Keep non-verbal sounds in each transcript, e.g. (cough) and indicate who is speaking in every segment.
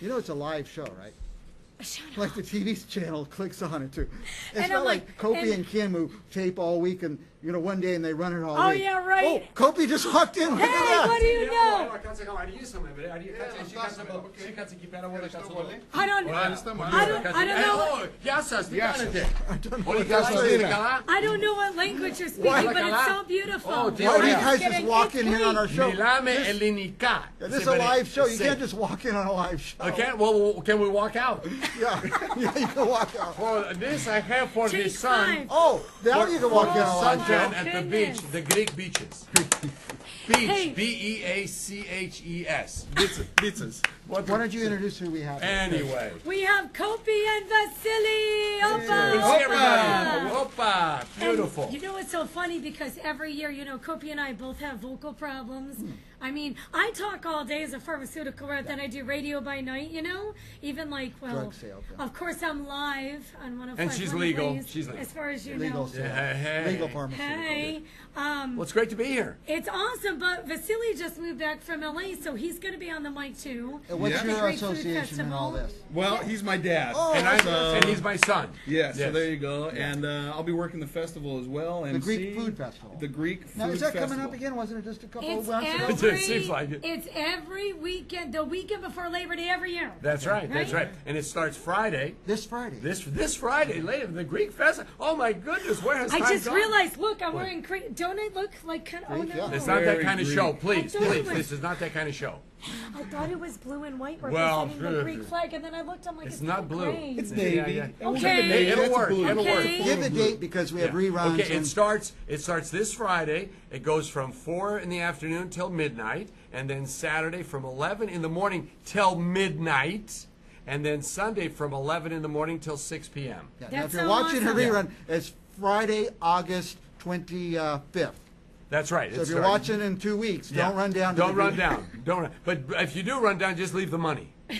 Speaker 1: You know it's a live show, right?
Speaker 2: Shut up.
Speaker 1: Like the TV channel clicks on it too. (laughs) It's
Speaker 2: And
Speaker 1: not
Speaker 2: I'm
Speaker 1: like,
Speaker 2: like-
Speaker 1: Kopi
Speaker 2: and-
Speaker 1: and, Kim who tape all week and you know, one day and they run it all.
Speaker 2: Oh
Speaker 1: week.
Speaker 2: yeah, right.
Speaker 1: Oh, Kopi just walked in.
Speaker 2: Hey, what do you know? I don't. I don't. I don't know. (laughs) I don't know what language you're speaking, but it's so beautiful.
Speaker 3: Oh,
Speaker 1: Why do you guys just walk in here on our show? This, this is a live show. You can't just walk in on a live show.
Speaker 3: Okay. Well, can we walk out? (laughs)
Speaker 1: yeah. (laughs) Yeah, you can walk out.
Speaker 3: For this, I have for the
Speaker 2: son.
Speaker 1: Oh, now you can walk out on a live
Speaker 3: Suntan
Speaker 1: show.
Speaker 3: at the beach, the Greek beaches. (laughs)
Speaker 2: Hey.
Speaker 3: Beach, B E A C H E S.
Speaker 4: Pizzas.
Speaker 3: What
Speaker 1: Why don't you introduce who we have? here?
Speaker 3: Anyway.
Speaker 2: We have Kopi and Vasili. Opa.
Speaker 3: Good to see everybody. Opa,
Speaker 2: And
Speaker 3: beautiful.
Speaker 2: You know what's so funny? Because every year, you know, Kopi and I both have vocal problems. Hmm. I mean, I talk all day as a pharmaceutical rep, then I do radio by night, you know? Even like, well,
Speaker 1: Drug sales, yeah.
Speaker 2: of course, I'm live on one of
Speaker 3: And she's legal. She's legal.
Speaker 2: As far as you
Speaker 1: Legal
Speaker 2: know.
Speaker 1: sales.
Speaker 3: Hey, hey.
Speaker 1: Legal pharmaceutical.
Speaker 2: Hey, um,
Speaker 3: Well, it's great to be here.
Speaker 2: it's awesome, but Vasili just moved back from LA, so he's going to be on the mic too.
Speaker 1: And what's
Speaker 4: Yeah.
Speaker 1: your
Speaker 2: Great Food
Speaker 1: association in all
Speaker 2: Festival.
Speaker 1: this?
Speaker 4: Well, he's my dad.
Speaker 1: Oh,
Speaker 3: And, I,
Speaker 4: So-
Speaker 3: and he's my son.
Speaker 4: Yeah, so there you go. And uh, I'll be working the festival as well. And
Speaker 1: The Greek Food Festival.
Speaker 4: The Greek Food Festival.
Speaker 1: Now, is that
Speaker 4: Festival.
Speaker 1: coming up again? Wasn't it just a couple
Speaker 2: It's
Speaker 1: of months ago?
Speaker 2: Every,
Speaker 3: It seems like it.
Speaker 2: It's every weekend, the weekend before Labor Day every year.
Speaker 3: That's right. That's
Speaker 2: Right?
Speaker 3: right. And it starts Friday.
Speaker 1: This Friday.
Speaker 3: This this Friday, later the Greek festival. Oh my goodness, where has
Speaker 2: I
Speaker 3: time
Speaker 2: just
Speaker 3: gone?
Speaker 2: realized, look, I'm wearing Cre- Don't I look like kind of, oh
Speaker 1: Greek,
Speaker 2: no.
Speaker 1: yeah.
Speaker 3: It's not that
Speaker 4: Very
Speaker 3: kind of show. Please,
Speaker 2: I thought it
Speaker 3: please.
Speaker 2: was-
Speaker 3: This is not that kind of show.
Speaker 2: I thought it was blue and white
Speaker 3: Well,
Speaker 2: the Greek (laughs) flag, and then I looked, I'm like,
Speaker 3: It's
Speaker 2: it's,
Speaker 3: not
Speaker 2: not
Speaker 3: blue.
Speaker 2: Gray.
Speaker 4: It's navy.
Speaker 3: yeah.
Speaker 4: And we'll
Speaker 2: Okay.
Speaker 4: get the navy.
Speaker 3: It'll work.
Speaker 4: blue.
Speaker 3: It'll work.
Speaker 2: Okay.
Speaker 1: Give the date because we have
Speaker 3: Yeah.
Speaker 1: reruns.
Speaker 3: Okay, it starts. It starts this Friday. It goes from four in the afternoon till midnight, and then Saturday from eleven in the morning till midnight, and then Sunday from eleven in the morning till six p.m.
Speaker 1: Yeah, now
Speaker 2: That's
Speaker 1: if you're watching
Speaker 2: awesome.
Speaker 1: a rerun, it's Friday, August 25th.
Speaker 3: That's right.
Speaker 1: So
Speaker 3: It
Speaker 1: if you're
Speaker 3: starts-
Speaker 1: watching in two weeks,
Speaker 3: Yeah.
Speaker 1: don't run down. To
Speaker 3: Don't
Speaker 1: the
Speaker 3: run
Speaker 1: Greek-
Speaker 3: down. Don't. Run. But if you do run down, just leave the money. (laughs)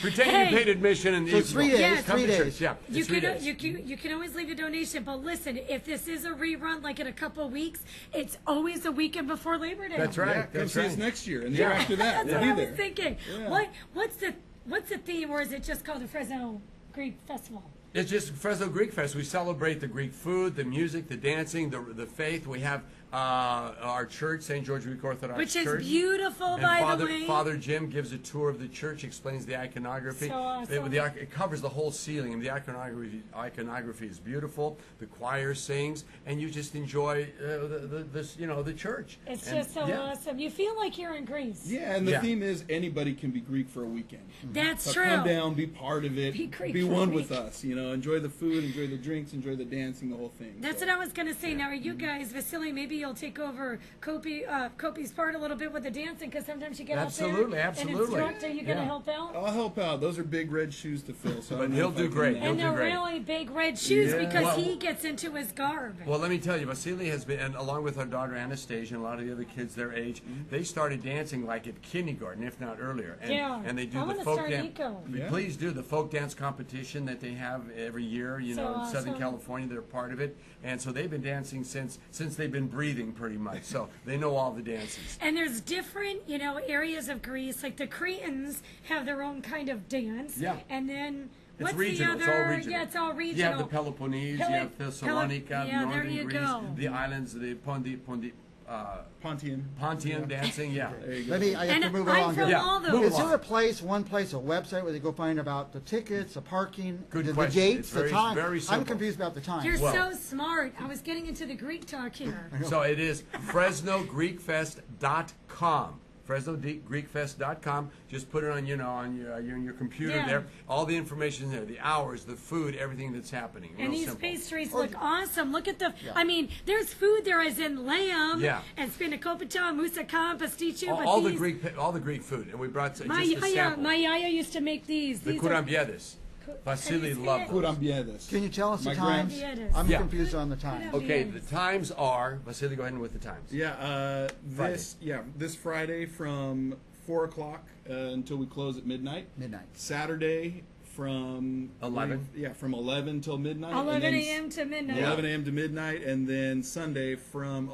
Speaker 3: Pretend
Speaker 2: Hey.
Speaker 3: you paid admission and
Speaker 1: So
Speaker 3: you
Speaker 1: three
Speaker 3: go.
Speaker 1: days,
Speaker 2: Yes.
Speaker 3: Come
Speaker 1: three
Speaker 3: to
Speaker 1: days.
Speaker 3: church. Yeah,
Speaker 2: You
Speaker 3: three
Speaker 2: can,
Speaker 3: days.
Speaker 2: you, can, you can always leave a donation, but listen, if this is a rerun, like in a couple of weeks, it's always a weekend before Labor Day.
Speaker 3: That's right.
Speaker 4: Yeah, come
Speaker 3: That's
Speaker 4: see
Speaker 3: right.
Speaker 4: us next year and the year after that.
Speaker 2: That's
Speaker 4: We'll
Speaker 2: what
Speaker 4: be
Speaker 2: I was
Speaker 4: there.
Speaker 2: thinking.
Speaker 4: Yeah.
Speaker 2: What what's the what's the theme, or is it just called the Fresno Greek Festival?
Speaker 3: It's just Fresno Greek Fest. We celebrate the Greek food, the music, the dancing, the the faith. We have uh, our church, St. George Greek Orthodox
Speaker 2: Which is
Speaker 3: Church.
Speaker 2: beautiful,
Speaker 3: And
Speaker 2: by
Speaker 3: Father,
Speaker 2: the way.
Speaker 3: Father Jim gives a tour of the church, explains the iconography.
Speaker 2: So awesome.
Speaker 3: It, the it covers the whole ceiling, and the iconography, iconography is beautiful. The choir sings, and you just enjoy uh, the, the, this, you know, the church.
Speaker 2: It's
Speaker 3: And,
Speaker 2: just so
Speaker 3: yeah.
Speaker 2: awesome. You feel like you're in Greece.
Speaker 4: Yeah, and the
Speaker 3: Yeah.
Speaker 4: theme is anybody can be Greek for a weekend.
Speaker 2: That's
Speaker 4: So
Speaker 2: true.
Speaker 4: come down, be part of it,
Speaker 2: Be Greek
Speaker 4: be
Speaker 2: for a
Speaker 4: one with
Speaker 2: week.
Speaker 4: us. You know, enjoy the food, enjoy the drinks, enjoy the dancing, the whole thing.
Speaker 2: That's
Speaker 4: So-
Speaker 2: what I was gonna say. Now, are you guys, Vasili? Maybe you'll take over Kopi, uh, Kopi's part a little bit with the dancing, because sometimes you get
Speaker 3: Absolutely,
Speaker 2: out there
Speaker 3: absolutely.
Speaker 2: and instruct. Are you gonna
Speaker 3: Yeah.
Speaker 2: help out?
Speaker 4: I'll help out. Those are big red shoes to fill. So
Speaker 3: But he'll do great. He'll
Speaker 2: and
Speaker 3: do
Speaker 2: they're
Speaker 3: great.
Speaker 2: really big red shoes
Speaker 4: Yeah.
Speaker 2: because
Speaker 3: Well-
Speaker 2: he gets into his garb.
Speaker 3: Well, let me tell you, Vasili has been, and along with our daughter Anastasia and a lot of the other kids their age, they started dancing like at kindergarten, if not earlier. And,
Speaker 2: Yeah.
Speaker 3: and they do
Speaker 2: I
Speaker 3: the folk dance.
Speaker 4: Yeah.
Speaker 3: Please do the folk dance competition that they have every year. You
Speaker 2: So
Speaker 3: know, in Southern. California, they're part of it, and so they've been dancing since since they've been breathing, pretty much. So they know all the dances.
Speaker 2: And there's different, you know, areas of Greece. Like the Cretans have their own kind of dance.
Speaker 3: Yeah.
Speaker 2: And then
Speaker 3: It's
Speaker 2: what's
Speaker 3: regional.
Speaker 2: the
Speaker 3: It's all
Speaker 2: other?
Speaker 3: regional.
Speaker 2: Yeah, it's all regional.
Speaker 3: You have the Peloponnese,
Speaker 2: Pele-
Speaker 3: you have Thessalonica,
Speaker 2: Pele- yeah, there
Speaker 3: northern
Speaker 2: you
Speaker 3: Greece,
Speaker 2: go.
Speaker 3: the islands, the Pondi, Pondi, uh,
Speaker 4: Pontian.
Speaker 3: Pontian dancing. Yeah. (laughs)
Speaker 4: There you go.
Speaker 1: Let me, I have
Speaker 2: And
Speaker 1: to move
Speaker 2: I'm
Speaker 1: along here.
Speaker 3: Yeah, move.
Speaker 1: Is
Speaker 3: along.
Speaker 1: there a place, one place, a website where they go find about the tickets, the parking,
Speaker 3: Good
Speaker 1: the, the
Speaker 3: question.
Speaker 1: dates,
Speaker 3: It's
Speaker 1: the
Speaker 3: very-
Speaker 1: time?
Speaker 3: very
Speaker 1: I'm confused about the time.
Speaker 2: You're
Speaker 3: Well-
Speaker 2: so smart. I was getting into the Greek talk here.
Speaker 3: So it is FresnoGreekFest.com. FresnoGreekFest.com. Just put it on, you know, on your, uh, your, your computer
Speaker 2: Yeah.
Speaker 3: there. All the information there, the hours, the food, everything that's happening.
Speaker 2: And
Speaker 3: Real
Speaker 2: these
Speaker 3: simple.
Speaker 2: pastries look awesome. Look at the, I mean, there's food there as in lamb
Speaker 3: Yeah.
Speaker 2: and spanakopita, moussaka, pasticcio.
Speaker 3: all, all the
Speaker 2: these,
Speaker 3: Greek, all the Greek food, and we brought s-
Speaker 2: my
Speaker 3: just a sample.
Speaker 2: my yaya used to make these.
Speaker 3: the
Speaker 2: these.
Speaker 3: Vasili
Speaker 2: and it's
Speaker 3: loved
Speaker 2: it.
Speaker 3: those.
Speaker 4: Kurambiedes.
Speaker 1: Can you tell us the
Speaker 4: My
Speaker 1: times?
Speaker 2: grand-
Speaker 1: I'm
Speaker 3: Yeah.
Speaker 1: confused on the
Speaker 2: times.
Speaker 3: Okay, the times are Vasili. Go ahead and with the times.
Speaker 4: Yeah, uh, this yeah this Friday from four o'clock uh, until we close at midnight.
Speaker 1: Midnight.
Speaker 4: Saturday from
Speaker 3: 11?
Speaker 4: Yeah, from eleven till midnight. and
Speaker 2: 11
Speaker 4: then
Speaker 2: a.m. to midnight.
Speaker 4: 11 a.m. to midnight, and then Sunday from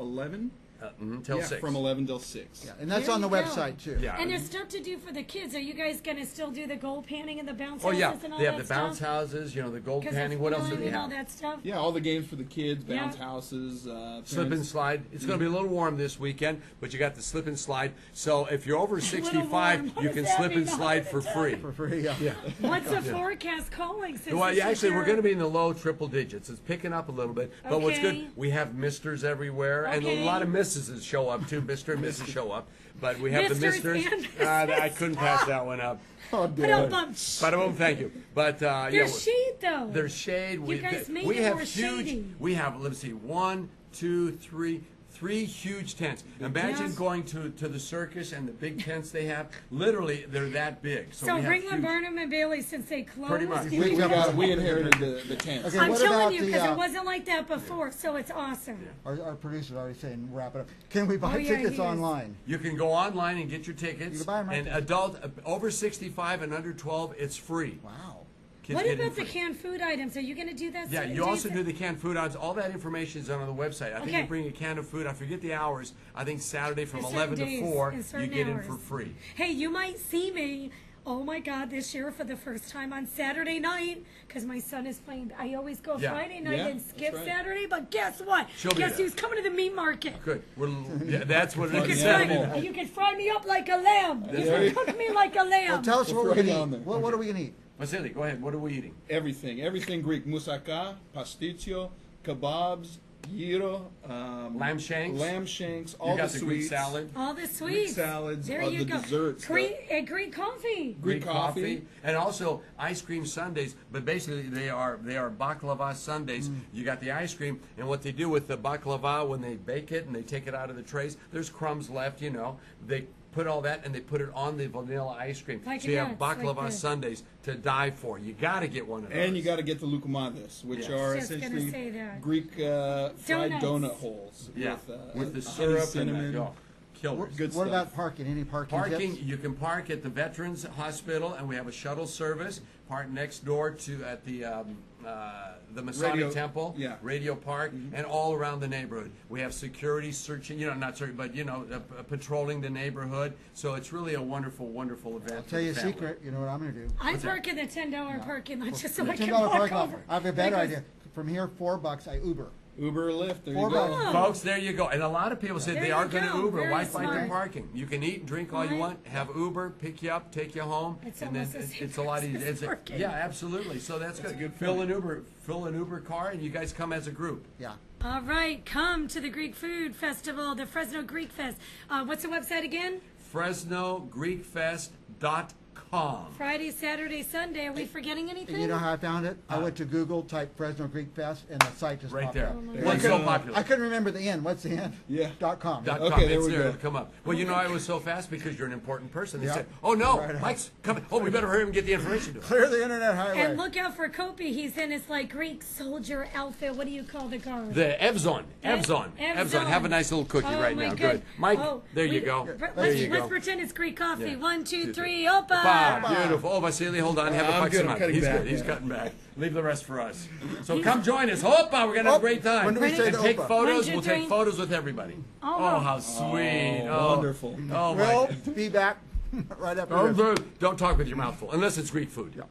Speaker 4: 11
Speaker 3: Until
Speaker 4: yeah,
Speaker 3: six.
Speaker 4: from 11 till 6.
Speaker 1: Yeah, and that's
Speaker 2: There
Speaker 1: on the
Speaker 2: you go.
Speaker 1: website too.
Speaker 3: Yeah.
Speaker 2: And there's stuff to do for the kids. Are you guys gonna still do the gold panning and the bounce
Speaker 3: Oh yeah,
Speaker 2: houses and all
Speaker 3: they have
Speaker 2: that
Speaker 3: the bounce
Speaker 2: stuff?
Speaker 3: houses. You know, the gold
Speaker 2: 'Cause
Speaker 3: panning.
Speaker 2: of
Speaker 3: What else do
Speaker 2: fun
Speaker 3: they
Speaker 2: and all
Speaker 3: have?
Speaker 2: that stuff.
Speaker 4: Yeah, all the games for the kids,
Speaker 2: Yeah.
Speaker 4: bounce houses, uh,
Speaker 3: Slip and
Speaker 4: parents-
Speaker 3: slide. It's going to be a little warm this weekend, but you got the slip and slide. So if you're over (laughs)
Speaker 2: warm.
Speaker 3: 65,
Speaker 2: What
Speaker 3: you
Speaker 2: does
Speaker 3: can
Speaker 2: that
Speaker 3: slip
Speaker 2: mean
Speaker 3: and slide for free.
Speaker 1: For free, yeah.
Speaker 3: Yeah. (laughs)
Speaker 2: What's the forecast calling? Since
Speaker 3: Well,
Speaker 2: this
Speaker 3: yeah,
Speaker 2: is
Speaker 3: actually, we're
Speaker 2: your-
Speaker 3: going to be in the low triple digits. It's picking up a little bit, but what's
Speaker 2: Okay.
Speaker 3: good, we have misters everywhere, and a
Speaker 2: Okay.
Speaker 3: lot of misses show up too. Mister and Mrs. show up, but we have the
Speaker 2: Misters
Speaker 3: misters.
Speaker 2: and
Speaker 3: Uh, I couldn't pass that one up. (laughs)
Speaker 1: Oh,
Speaker 2: But
Speaker 1: dear.
Speaker 2: bum,
Speaker 3: But boom, thank you. But uh, yeah,
Speaker 2: There's shade though.
Speaker 3: There's shade. we,
Speaker 2: guys made
Speaker 3: we
Speaker 2: it
Speaker 3: have
Speaker 2: more
Speaker 3: huge.
Speaker 2: shady.
Speaker 3: We have let's see, one, two, three, three huge tents. Imagine
Speaker 2: Yeah.
Speaker 3: going to to the circus and the big tents they have. Literally, they're that big. So,
Speaker 2: so
Speaker 3: we have
Speaker 2: Ringling, and Bailey, since they closed,
Speaker 3: Pretty much.
Speaker 2: you
Speaker 4: We, we, got, we inherited the, the tents.
Speaker 1: Okay,
Speaker 2: I'm
Speaker 1: what
Speaker 2: telling you because
Speaker 1: uh,
Speaker 2: it wasn't like that before, so it's awesome.
Speaker 1: Our, our producer's already saying wrap it up. Can we buy
Speaker 2: Oh, yeah,
Speaker 1: tickets
Speaker 2: he
Speaker 1: online?
Speaker 3: You can go online and get your tickets.
Speaker 1: You can buy 'em right
Speaker 3: and
Speaker 1: there.
Speaker 3: adult uh, over 65 and under 12, it's free.
Speaker 1: Wow.
Speaker 3: Kids
Speaker 2: what
Speaker 3: get
Speaker 2: about the
Speaker 3: free.
Speaker 2: canned food items? Are you going to do that?
Speaker 3: Yeah,
Speaker 2: soon?
Speaker 3: you also do the canned food items. All that information is on the website. I think
Speaker 2: Okay.
Speaker 3: you bring a can of food. I forget the hours. I think Saturday from
Speaker 2: Certain
Speaker 3: 11 to
Speaker 2: days,
Speaker 3: 4,
Speaker 2: in
Speaker 3: you
Speaker 2: certain
Speaker 3: get in
Speaker 2: hours.
Speaker 3: for free.
Speaker 2: Hey, you might see me. Oh my God! This year for the first time on Saturday night, because my son is playing. I always go
Speaker 3: Yeah.
Speaker 2: Friday night
Speaker 4: Yeah,
Speaker 2: and
Speaker 4: that's
Speaker 2: skip
Speaker 4: right.
Speaker 2: Saturday. But guess what?
Speaker 3: She'll be
Speaker 2: guess
Speaker 3: there.
Speaker 2: who's coming to the meat market?
Speaker 3: Good. We're, yeah, that's what it
Speaker 2: You
Speaker 3: is.
Speaker 2: can,
Speaker 4: Yeah.
Speaker 2: fry, you can fry me up like a lamb. You can cook me like a lamb.
Speaker 1: Well, tell us what we're
Speaker 4: throw
Speaker 1: gonna
Speaker 4: down
Speaker 1: eat.
Speaker 4: there.
Speaker 1: What, what are we gonna eat?
Speaker 3: Vasili, go ahead. What are we eating?
Speaker 4: Everything, everything Greek. Moussaka, pasticcio, kebabs, gyro, um,
Speaker 3: Lamb shanks?
Speaker 4: lamb shanks, all
Speaker 3: you got
Speaker 4: the,
Speaker 3: the, Greek
Speaker 4: sweets,
Speaker 3: salad,
Speaker 2: All the sweets.
Speaker 4: salads,
Speaker 2: There
Speaker 4: all
Speaker 2: you
Speaker 4: the
Speaker 2: go.
Speaker 4: desserts,
Speaker 2: Greek, uh, Greek coffee.
Speaker 4: Greek coffee.
Speaker 3: and also ice cream sundaes. But basically, they are they are baklava sundaes.
Speaker 4: Mm.
Speaker 3: You got the ice cream, and what they do with the baklava when they bake it and they take it out of the trays, there's crumbs left. You know, they put all that and they put it on the vanilla ice cream.
Speaker 2: Like
Speaker 3: so you have
Speaker 2: nuts, like
Speaker 3: baklava
Speaker 2: the-
Speaker 3: sundaes to die for. You got to get one of those.
Speaker 4: And you got to get the loukoumades, which
Speaker 3: Yes.
Speaker 4: are
Speaker 2: Just
Speaker 4: essentially. Greek uh, fried
Speaker 2: Donuts.
Speaker 4: donut holes
Speaker 3: yeah,
Speaker 4: with, uh,
Speaker 3: with the
Speaker 4: honey,
Speaker 3: syrup
Speaker 4: cinnamon.
Speaker 3: and the, oh, killers.
Speaker 1: What,
Speaker 4: Good
Speaker 1: what
Speaker 4: stuff.
Speaker 1: about parking? Any parking
Speaker 3: Parking,
Speaker 1: tips?
Speaker 3: you can park at the Veterans Hospital, and we have a shuttle service. Park next door to at the um, uh, the Masonic
Speaker 4: Radio-
Speaker 3: Temple,
Speaker 4: yeah.
Speaker 3: Radio Park, and all around the neighborhood. We have security searching, you know, not searching, but you know, uh, p- patrolling the neighborhood. So it's really a wonderful, wonderful event.
Speaker 1: I'll tell you a
Speaker 3: family.
Speaker 1: secret. You know what I'm gonna do?
Speaker 2: I
Speaker 3: What's that?
Speaker 2: park in the ten dollar parking lot just so I
Speaker 1: Ten
Speaker 2: can
Speaker 1: dollar
Speaker 2: walk
Speaker 1: parking lot.
Speaker 2: over.
Speaker 1: I have a better
Speaker 2: Because-
Speaker 1: idea. From here, four bucks. I Uber.
Speaker 4: Uber or Lyft, there
Speaker 1: Four
Speaker 4: you go.
Speaker 1: bucks.
Speaker 3: Folks, there you go. And a lot of people say
Speaker 2: There
Speaker 3: they are going to. Uber.
Speaker 2: Very
Speaker 3: Why fight the parking? You can eat and drink all you want. Have Uber pick you up, take you home,
Speaker 2: It's
Speaker 3: and then it's, it's a lot easier. It's a- yeah, absolutely. So that's, good.
Speaker 4: a good
Speaker 3: Fill an Uber, fill an Uber car, and you guys come as a group.
Speaker 1: Yeah.
Speaker 2: All right, come to the Greek Food Festival, the Fresno Greek Fest. Uh, what's the website again?
Speaker 3: FresnoGreekFest.com.
Speaker 2: Friday, Saturday, Sunday. Are we forgetting anything?
Speaker 1: And you know how I found it? I went to Google, typed Fresno Greek Fest, and the site just
Speaker 3: Right
Speaker 1: popped
Speaker 3: there.
Speaker 1: up.
Speaker 2: my
Speaker 3: It was so
Speaker 4: Uh,
Speaker 3: popular.
Speaker 1: I couldn't remember the end. What's the end?
Speaker 4: Yeah.
Speaker 1: Dot com.
Speaker 3: Dot
Speaker 4: Okay,
Speaker 3: com.
Speaker 4: there
Speaker 3: it's
Speaker 4: we
Speaker 3: there.
Speaker 4: go.
Speaker 3: It'll come up. Well, you know, I was so fast because you're an important person. They
Speaker 1: Yeah.
Speaker 3: said, "Oh no,
Speaker 1: Right on.
Speaker 3: Mike's coming. Oh, we better hurry and get the information to him."
Speaker 1: Clear the internet highway.
Speaker 2: and look out for Kopi. He's in his like Greek soldier outfit. What do you call the guard?
Speaker 3: The Evzon, Evzon,
Speaker 2: Evzon.
Speaker 3: Evzon. Have a nice little cookie
Speaker 2: Oh,
Speaker 3: right
Speaker 2: my
Speaker 3: now.
Speaker 2: good.
Speaker 3: Good, Mike.
Speaker 2: Oh,
Speaker 3: there you
Speaker 2: we-
Speaker 3: go.
Speaker 2: Let's,
Speaker 3: There you
Speaker 2: let's pretend it's Greek coffee.
Speaker 3: Yeah.
Speaker 2: One, two,
Speaker 3: Two,
Speaker 2: three,
Speaker 3: three.
Speaker 2: opa!
Speaker 3: Bah, beautiful. Oh, Vasili, hold on. Have a
Speaker 4: I'm
Speaker 3: buck
Speaker 4: good, I'm
Speaker 3: up.
Speaker 4: cutting
Speaker 3: He's
Speaker 4: back,
Speaker 3: good. He's
Speaker 4: yeah.
Speaker 3: cutting back. Leave the rest for us. So come join us. Opa, we're gonna have a oh, great time.
Speaker 1: When do we say
Speaker 3: and
Speaker 1: the
Speaker 3: take
Speaker 1: Opa?
Speaker 3: photos. We'll take photos with everybody.
Speaker 2: Oh.
Speaker 3: Oh, how sweet.
Speaker 4: Oh,
Speaker 3: Oh,
Speaker 4: wonderful.
Speaker 3: Oh my.
Speaker 1: We'll be back (laughs) right after
Speaker 3: Oh,
Speaker 1: this.
Speaker 3: good. Don't talk with your mouth full, unless it's Greek food.
Speaker 1: Yeah.